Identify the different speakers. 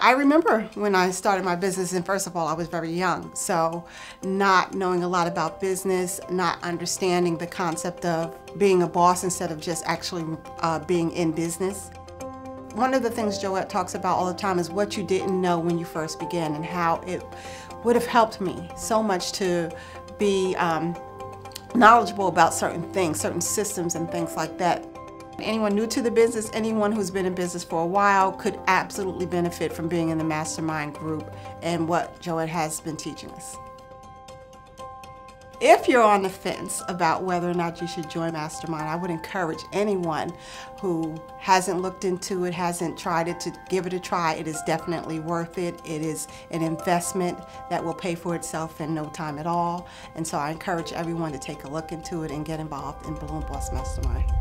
Speaker 1: I remember when I started my business, and first of all, I was very young. So, not knowing a lot about business, not understanding the concept of being a boss instead of just actually uh, being in business. One of the things Joette talks about all the time is what you didn't know when you first began and how it would have helped me so much to be um, knowledgeable about certain things, certain systems and things like that. Anyone new to the business, anyone who's been in business for a while could absolutely benefit from being in the mastermind group and what Joette has been teaching us. If you're on the fence about whether or not you should join Mastermind, I would encourage anyone who hasn't looked into it, hasn't tried it, to give it a try. It is definitely worth it. It is an investment that will pay for itself in no time at all. And so I encourage everyone to take a look into it and get involved in Balloon Boss Mastermind.